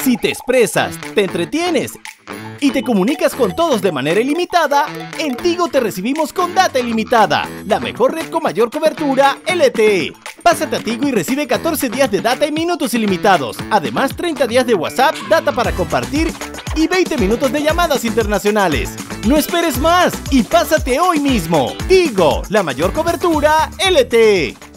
Si te expresas, te entretienes y te comunicas con todos de manera ilimitada, en Tigo te recibimos con data ilimitada, la mejor red con mayor cobertura LTE. Pásate a Tigo y recibe 14 días de data y minutos ilimitados. Además, 30 días de WhatsApp, data para compartir y 20 minutos de llamadas internacionales. No esperes más y pásate hoy mismo. Tigo, la mayor cobertura LTE.